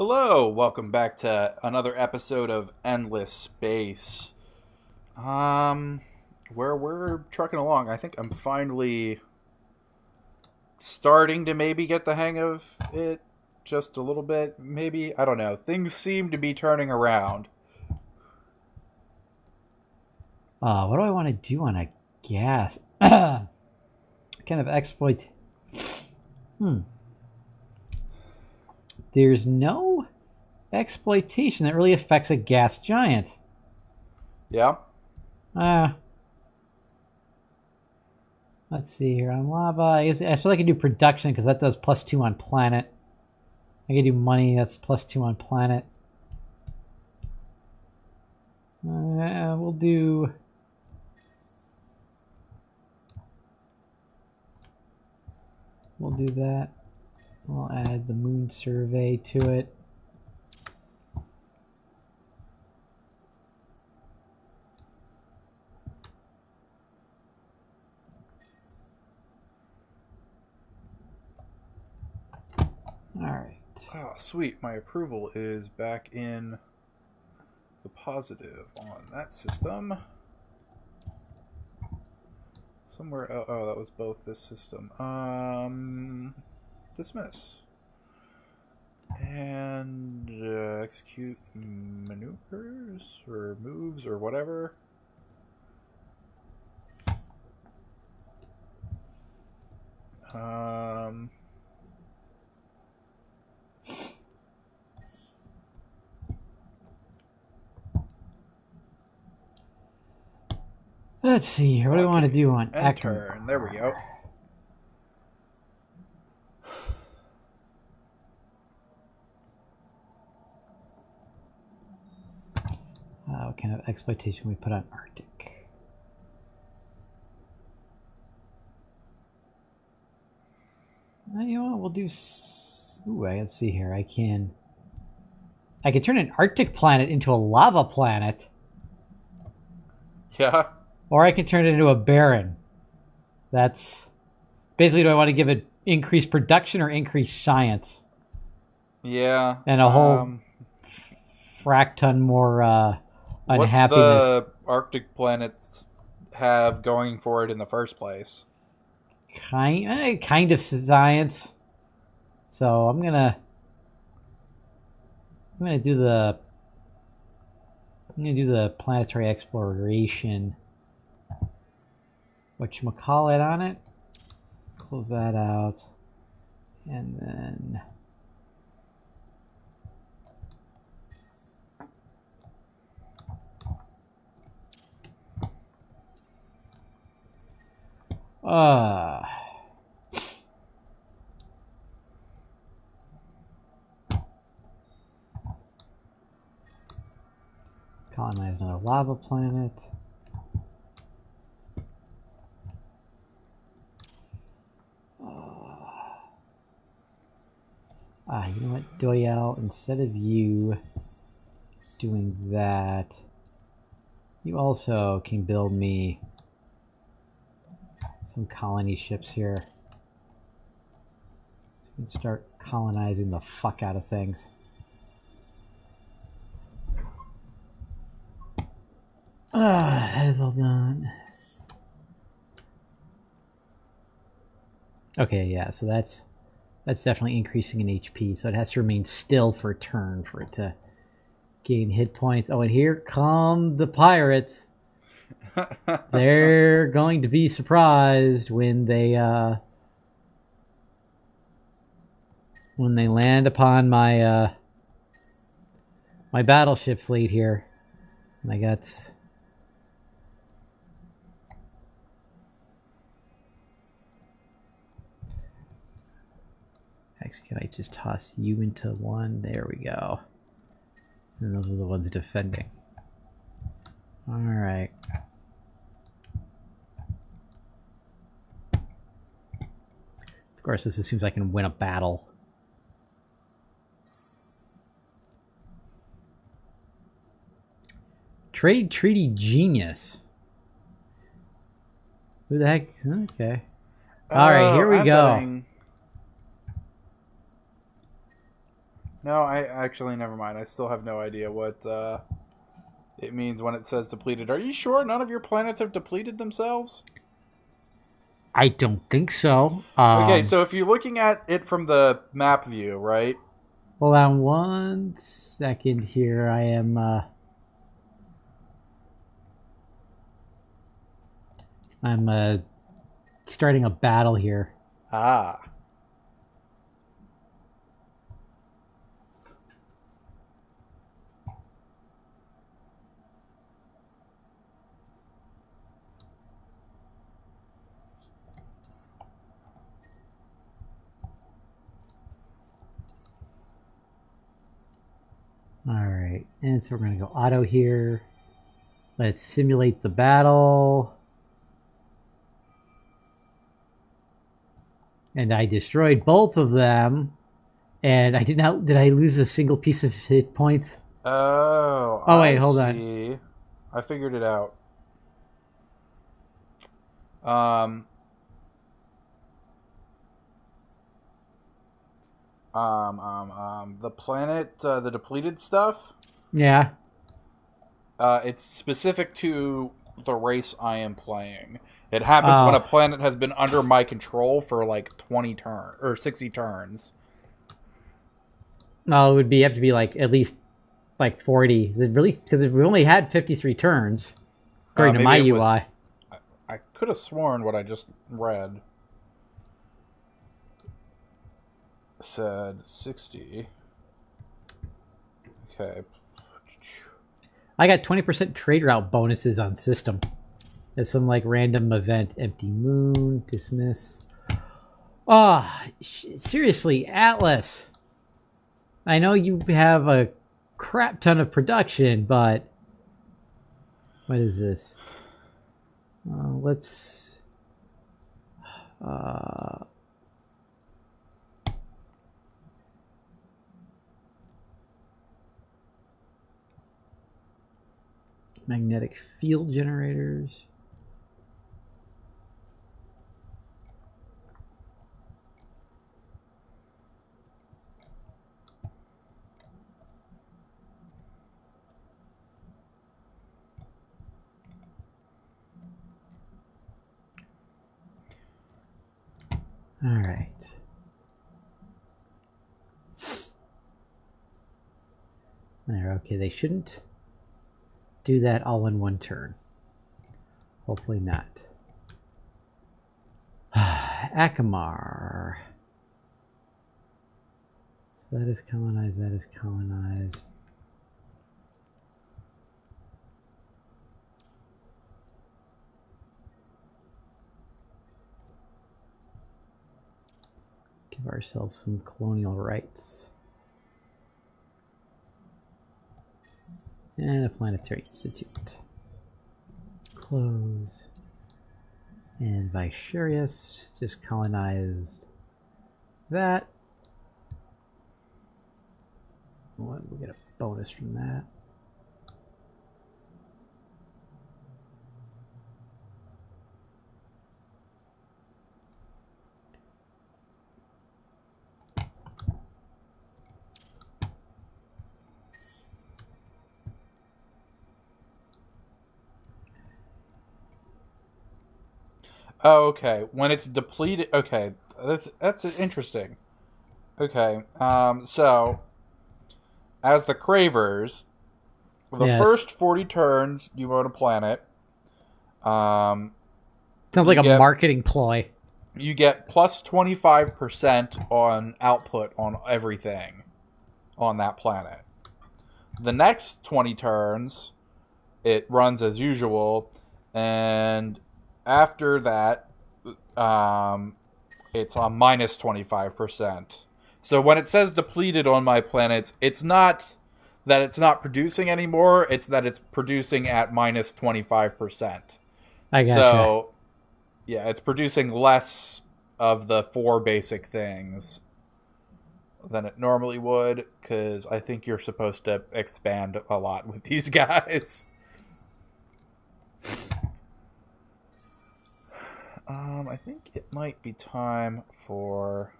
Hello, welcome back to another episode of Endless Space. Um, where we're trucking along. I think I'm finally starting to maybe get the hang of it just a little bit. Maybe I don't know. Things seem to be turning around. Uh, what do I want to do on a gas? kind of exploit. Hmm. There's no exploitation that really affects a gas giant. Yeah. Uh, let's see here on lava. I, I suppose I can do production because that does plus two on planet. I can do money. That's plus two on planet. Uh, we'll do. We'll do that. We'll add the moon survey to it. All right. Oh, sweet. My approval is back in the positive on that system. Somewhere. Oh, oh that was both this system. Um, dismiss and uh, execute maneuvers or moves or whatever. Um. Let's see here. What do I want to do on turn. There we go. Uh, what kind of exploitation we put on Arctic? Uh, you know what? We'll do. Ooh, I let's see here. I can. I can turn an Arctic planet into a lava planet, Yeah. or I can turn it into a barren. That's basically. Do I want to give it increased production or increased science Yeah. and a whole um, fracton more uh, What's the Arctic planets have going for it in the first place? kind eh, kind of science. So I'm gonna I'm gonna do the I'm gonna do the planetary exploration. What you call it on it? Close that out, and then. Uh, colonize another lava planet. Ah, you know what, Doyle, instead of you doing that, you also can build me some colony ships here. So we can start colonizing the fuck out of things. Ah, that is all done. Okay, yeah, so that's that's definitely increasing in HP, so it has to remain still for a turn for it to gain hit points. Oh, and here come the pirates. They're going to be surprised when they uh when they land upon my uh my battleship fleet here. And I got Actually, can I just toss you into one? There we go. And those are the ones defending. Alright. Of course, this assumes I can win a battle. Trade treaty genius. Who the heck? Okay. All right, here we Oh, I'm go. betting- No, I actually never mind. I still have no idea what uh, it means when it says depleted. Are you sure none of your planets have depleted themselves? I don't think so. Um, Okay, so if you're looking at it from the map view, right? hold on one second here. I am. Uh, I'm uh, starting a battle here. Ah. All right, and so we're gonna go auto here. Let's simulate the battle. And I destroyed both of them. And I did not. Did I lose a single piece of hit points? Oh. Oh, wait, I hold on. I figured it out. Um. Um, um, um, the planet, uh, the depleted stuff, Yeah. uh, it's specific to the race I am playing. It happens when Oh. a planet has been under my control for like 20 turn or 60 turns. No, it would be have to be like at least like forty. Is it really? Because we only had fifty-three turns, according Uh, to my it was- UI. I could have sworn what I just read said 60. Okay. I got twenty percent trade route bonuses on system. There's some like random event, empty moon, dismiss. Oh, sh- seriously, Atlas. I know you have a crap ton of production, but what is this? Uh, let's. Uh, magnetic field generators. All right. There, okay, they shouldn't do that all in one turn. Hopefully not. Akamar. So that is colonized, that is colonized. Give ourselves some colonial rights. And a planetary institute. Close. And Vicarious just colonized that. We'll get a bonus from that. Oh, okay. When it's depleted, okay, that's that's interesting. Okay, um, so as the Cravers, for the Yes. first forty turns you own a planet. Um, Sounds like a Yeah. marketing ploy. you get plus twenty five percent on output on everything on that planet. The next twenty turns, it runs as usual, and after that, um, it's on minus 25%. So when it says depleted on my planets, it's not that it's not producing anymore, it's that it's producing at minus 25%. I gotcha. So, yeah, it's producing less of the four basic things than it normally would, because I think you're supposed to expand a lot with these guys. Um, I think it might be time for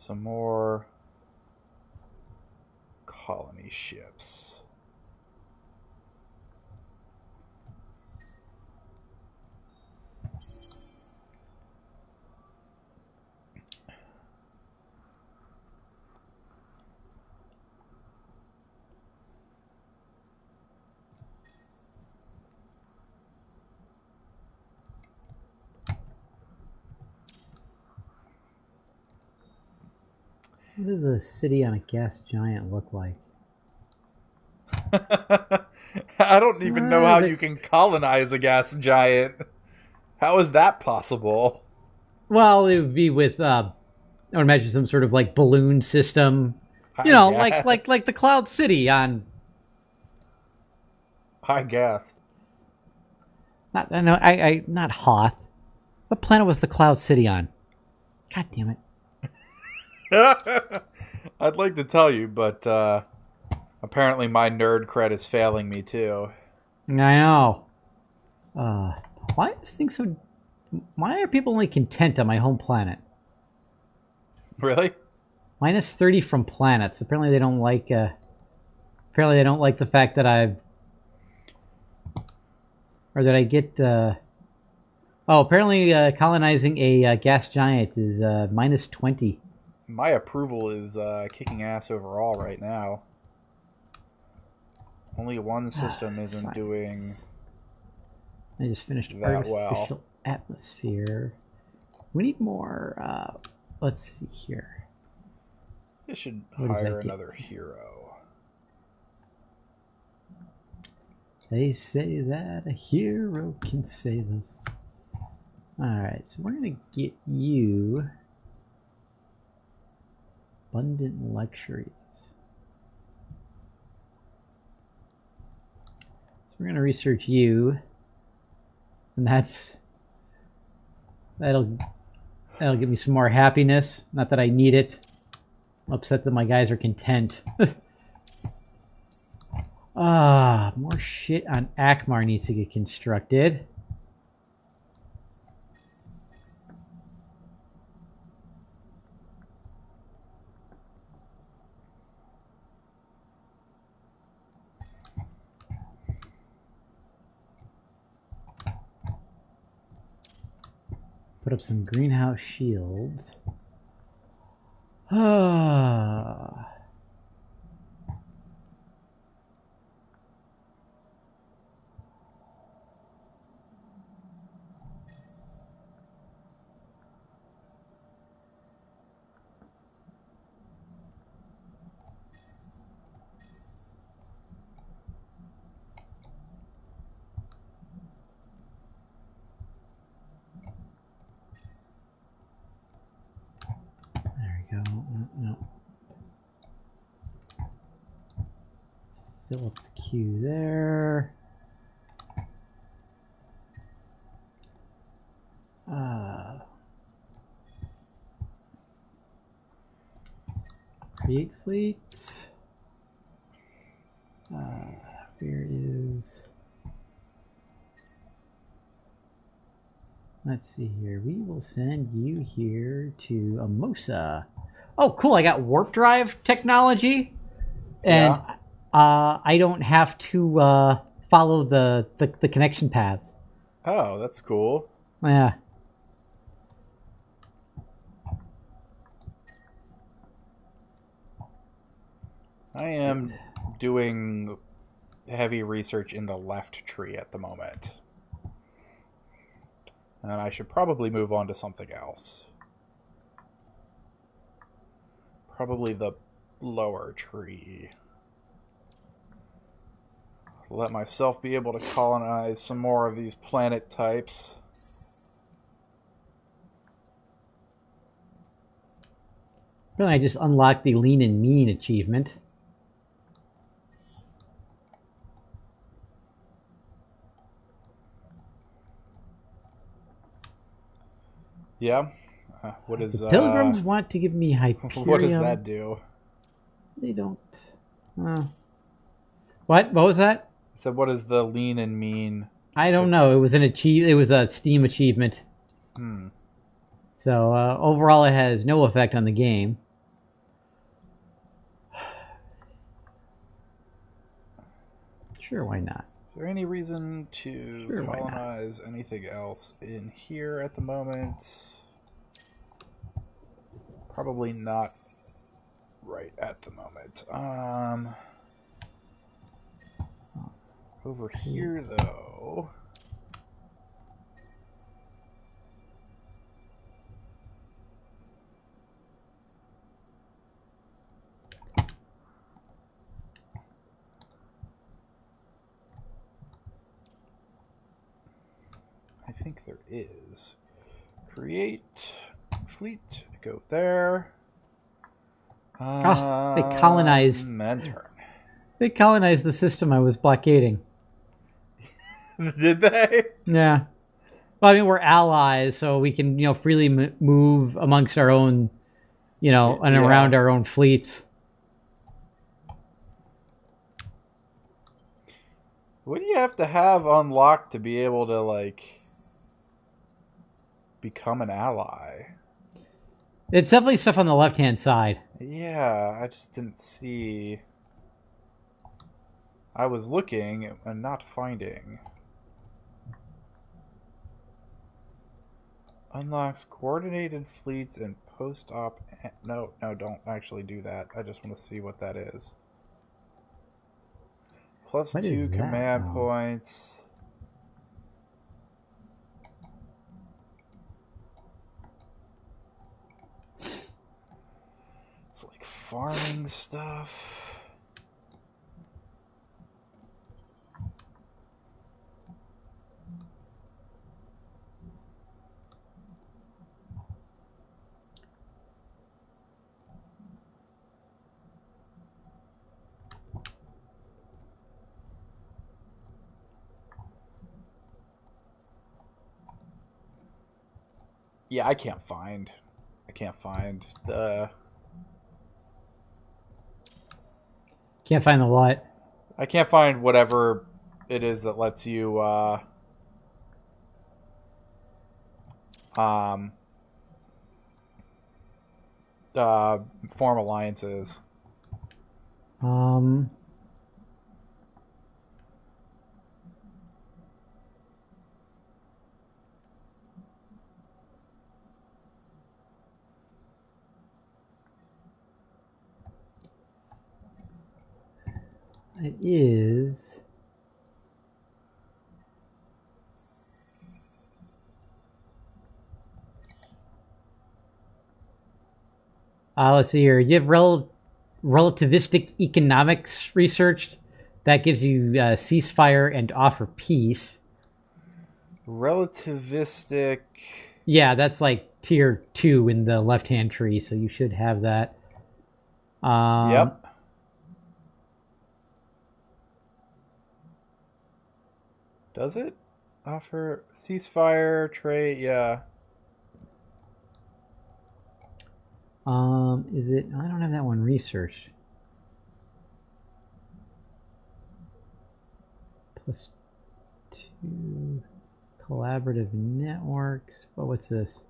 Some more colony ships. What does a city on a gas giant look like? I don't even know how you can colonize a gas giant. How is that possible? Well, it would be with uh, I would imagine some sort of like balloon system. You know, like like like the Cloud City on I guess. not I know I, I not Hoth. What planet was the Cloud City on? God damn it. I'd like to tell you, but uh, apparently my nerd cred is failing me too. I know. Uh, why is this thing so? Why are people only content on my home planet? Really? Minus thirty from planets. Apparently, they don't like. Uh, apparently, they don't like the fact that I. Or that I get. Uh, oh, apparently, uh, colonizing a uh, gas giant is uh, minus twenty. My approval is uh, kicking ass overall right now. Only one system Ah, isn't science. doing. I just finished that well. artificial atmosphere. We need more. Uh, let's see here. I should What hire get? another hero. They say that a hero can save us. Alright, so we're gonna get you abundant luxuries. So we're gonna research you. And that's that'll that'll give me some more happiness. Not that I need it. I'm upset that my guys are content. Ah, more shit on Akmar needs to get constructed. Put up some greenhouse shields. Ah. There we go. No, no. Fill up the queue there. Uh, create fleet. Uh, where is? Let's see here. We will send you here to Amosa. Oh, cool! I got warp drive technology, and uh, I don't have to uh, follow the, the the connection paths. Oh, that's cool. Yeah. I am doing heavy research in the left tree at the moment. And I should probably move on to something else. Probably the lower tree. Let myself be able to colonize some more of these planet types. Then I just unlocked the lean and mean achievement. Yeah? Uh, what is The pilgrims uh, want to give me Hyperium. what does that do? They don't. Uh, what? What was that? So what does the lean and mean? I don't know. It was an achieve. It was a Steam achievement. Hmm. So uh, overall, it has no effect on the game. Sure, why not? Is there any reason to sure, colonize anything else in here at the moment? Probably not right at the moment. Um over here, though. I think there is. Create fleet. Go there. Oh, they colonized- Um, and turn. They colonized the system I was blockading. Did they? Yeah. Well, I mean, we're allies, so we can, you know, freely m- move amongst our own, you know, and Yeah. around our own fleets. What do you have to have unlocked to be able to like become an ally? It's definitely stuff on the left hand side. Yeah, I just didn't see. I was looking and not finding. Unlocks coordinated fleets and post-op. No, no, don't actually do that. I just want to see what that is. Plus What two is command now? points. It's like farming stuff. Yeah, I can't find. I can't find the. Can't find the what. I can't find whatever it is that lets you uh um uh form alliances. Um, it is. Uh, let's see here. You have rel- relativistic economics researched. That gives you uh, ceasefire and offer peace. Relativistic Yeah, that's like tier two in the left hand tree, so you should have that. Um, Yep. Does it offer ceasefire trade? Yeah. Um, is it? I don't have that one research. Plus two collaborative networks. But what's this?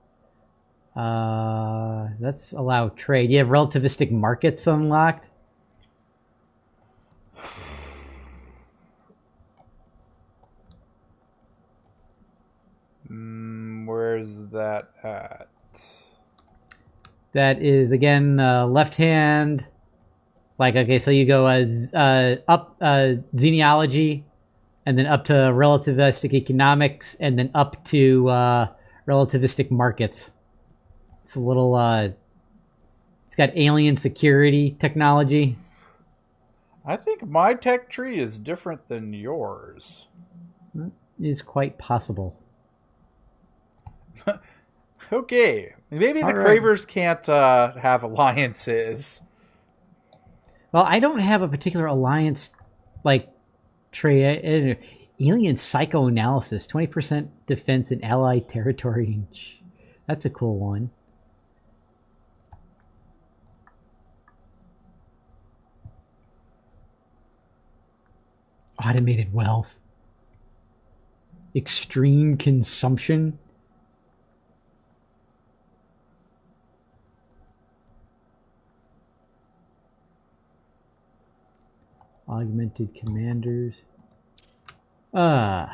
Uh, that's allow trade. You have relativistic markets unlocked. Mm, where's that at? That is again uh, left hand. Like okay, so you go as uh, up uh, genealogy, and then up to relativistic economics, and then up to uh, relativistic markets. It's a little. Uh, it's got alien security technology. I think my tech tree is different than yours. It is quite possible. Okay, maybe the All right. Cravers can't uh, have alliances. Well, I don't have a particular alliance like trait. I don't. Alien psychoanalysis, twenty percent defense in allied territory. That's a cool one. Automated wealth. Extreme consumption. Augmented commanders. Uh,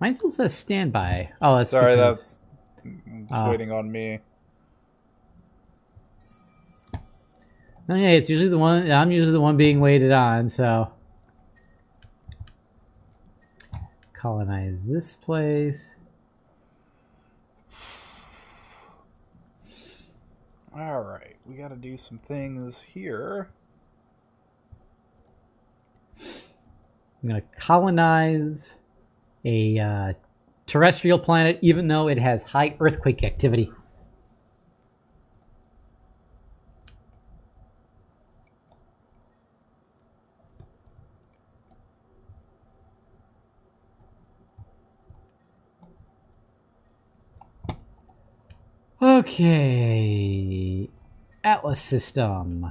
mine still says standby. Oh, that's Sorry, because- that's it's Oh. waiting on me. No, yeah, it's usually the one. I'm usually the one being waited on. So colonize this place. All right, we got to do some things here. I'm gonna colonize a uh, terrestrial planet, even though it has high earthquake activity. Okay, Atlas system.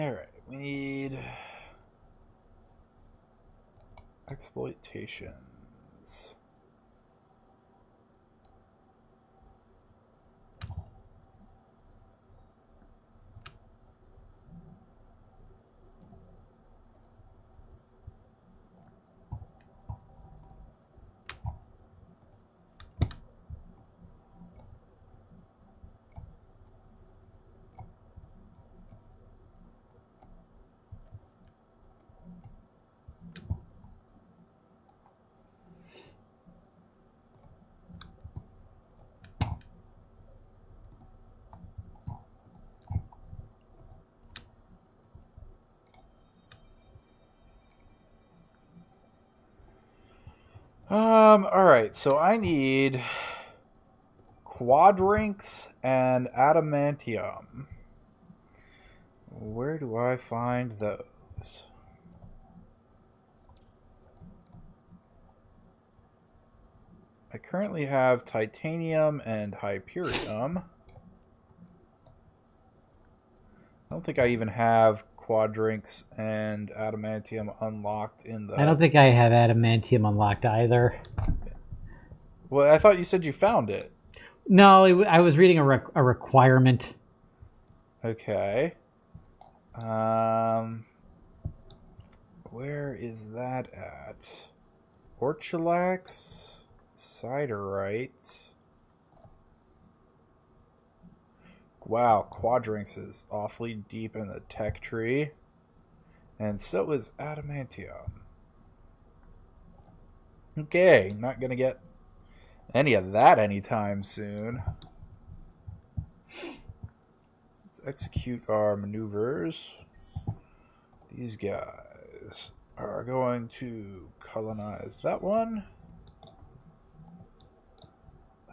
All right, we need exploitations. Um, all right, so I need quadrinks and adamantium. Where do I find those? I currently have titanium and hyperium. I don't think I even have quadrinks and adamantium unlocked in the. I don't think I have adamantium unlocked either. Well, I thought you said you found it. No, it, I was reading a, re- a requirement. Okay. Um, where is that at? Orchulax, Ciderite. Wow, Quadrinks is awfully deep in the tech tree. And so is Adamantium. Okay, not gonna get any of that anytime soon. Let's execute our maneuvers. These guys are going to colonize that one.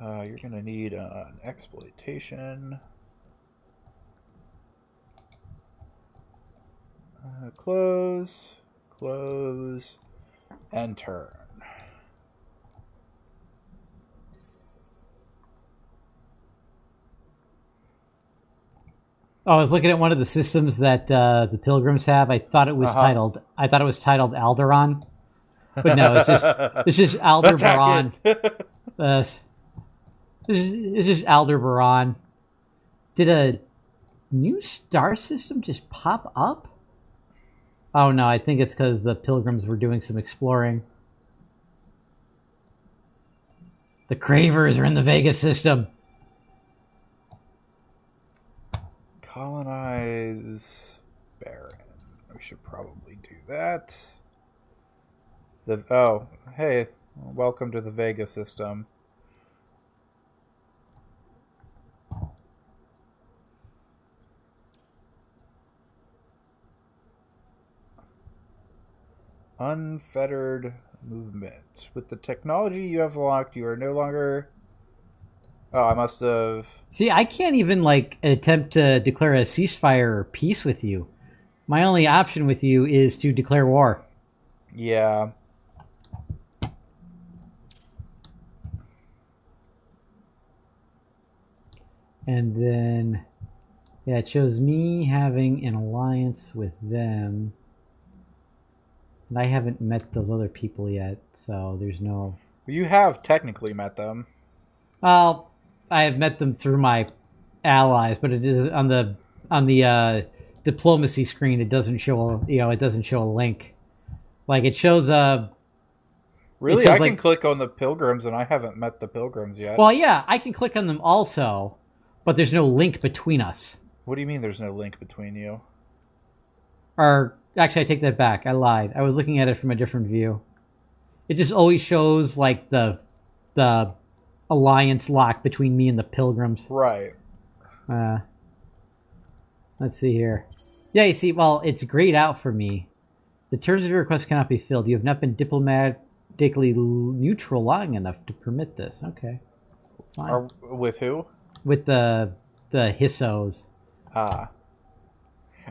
Uh, you're going to need an exploitation. Uh, close, close, and turn. Oh, I was looking at one of the systems that uh, the pilgrims have. I thought it was Uh-huh. titled. I thought it was titled Alderaan, but no, it's just it's just Aldebaran. It. Uh, it's, just, it's just Aldebaran. Did a new star system just pop up? Oh no, I think it's because the pilgrims were doing some exploring. The Cravers are in the Vega system. Colonize Baron. We should probably do that. The oh, hey, welcome to the Vega system. Unfettered movement. With the technology you have locked, you are no longer. Oh, I must have. See, I can't even like attempt to declare a ceasefire or peace with you. My only option with you is to declare war. Yeah. And then, yeah, it shows me having an alliance with them. And I haven't met those other people yet, so there's no. You have technically met them. Well, I have met them through my allies, but it is on the on the uh, diplomacy screen. It doesn't show a you know it doesn't show a link. Like it shows a. Really, shows, I can click on the pilgrims, and I haven't met the pilgrims yet. Well, yeah, I can click on them also, but there's no link between us. what do you mean? There's no link between you? Or actually, I take that back. I lied. I was looking at it from a different view. It just always shows like the the alliance lock between me and the pilgrims. Right. Uh, let's see here. Yeah, you see, well, it's grayed out for me. The terms of your request cannot be filled. You have not been diplomatically neutral long enough to permit this. Okay. Fine. Or with who? With the the hissos. Ah.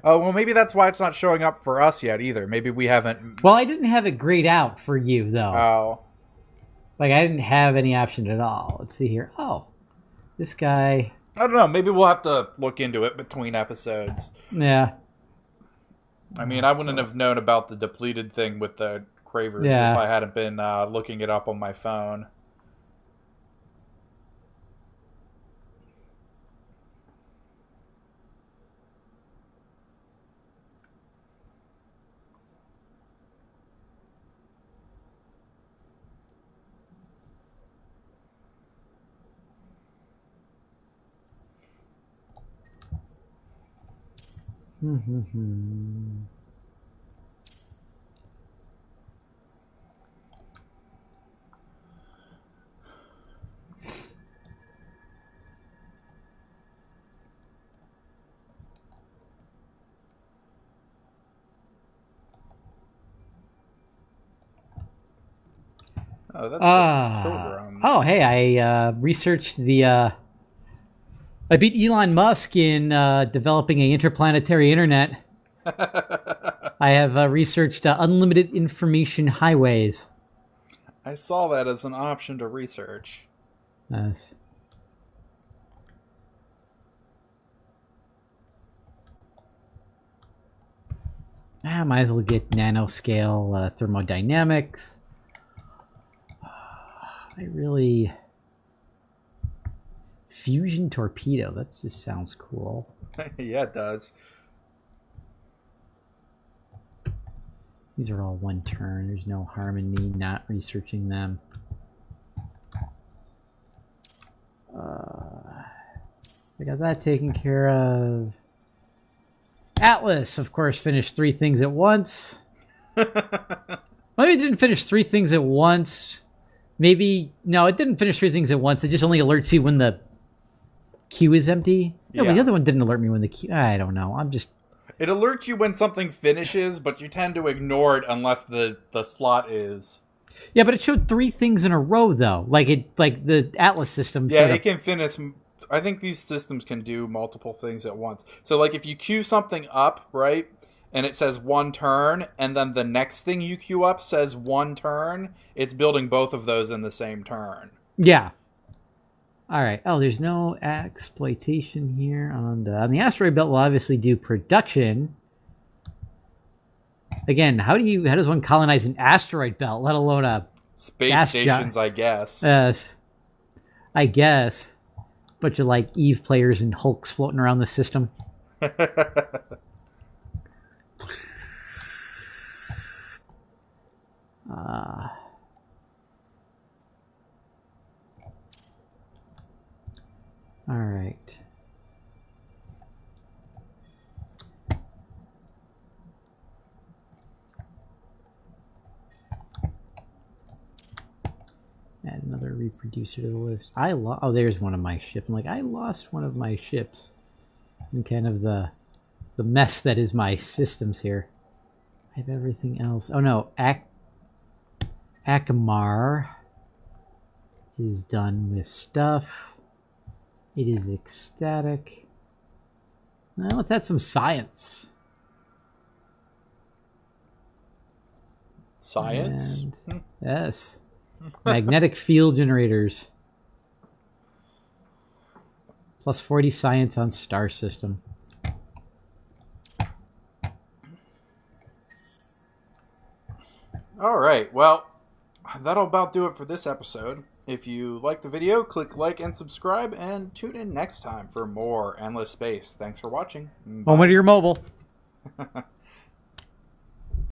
Oh well, maybe that's why it's not showing up for us yet either. Maybe we haven't. Well, I didn't have it grayed out for you though. Oh. like I didn't have any option at all. Let's see here. Oh, this guy. I don't know. Maybe we'll have to look into it between episodes. Yeah. I mean, I wouldn't have known about the depleted thing with the Cravers Yeah. if I hadn't been uh, looking it up on my phone. Oh, that's Ah. Oh, hey, I uh, researched the. Uh, I beat Elon Musk in uh, developing an interplanetary internet. I have uh, researched uh, unlimited information highways. I saw that as an option to research. Nice. Ah, might as well get nanoscale uh, thermodynamics. I really fusion torpedoes. That just sounds cool. yeah, it does. These are all one turn. There's no harm in me not researching them. Uh, I got that taken care of. Atlas, of course, finished three things at once. Maybe it didn't finish three things at once. Maybe no, it didn't finish three things at once. It just only alerts you when the queue is empty. No, but the other one didn't alert me when the queue. I don't know. I'm just It alerts you when something finishes, but you tend to ignore it unless the, the slot is. Yeah, but it showed three things in a row though. Like it, like the Atlas system. Yeah, of- it can finish. I think these systems can do multiple things at once. So, like, if you queue something up, right, and it says one turn, and then the next thing you queue up says one turn, it's building both of those in the same turn. yeah. All right. Oh, there's no exploitation here on the on the asteroid belt. Will obviously do production. Again, how do you how does one colonize an asteroid belt, let alone a Space gi- stations, I guess. Yes, I guess bunch of like Eve players and Hulks floating around the system. Uh, all right. Add another reproducer to the list. I lost. oh, there's one of my ships. I'm like, I lost one of my ships. And kind of the the mess that is my systems here. I have everything else. Oh no, Ak- Akamar is done with stuff. It is ecstatic. Now let's add some science. Science? And- yes. Magnetic field generators. Plus 40 science on star system. All right. Well, that'll about do it for this episode. If you like the video, click like and subscribe, and tune in next time for more Endless Space. Thanks for watching. Bye. Moment of your mobile.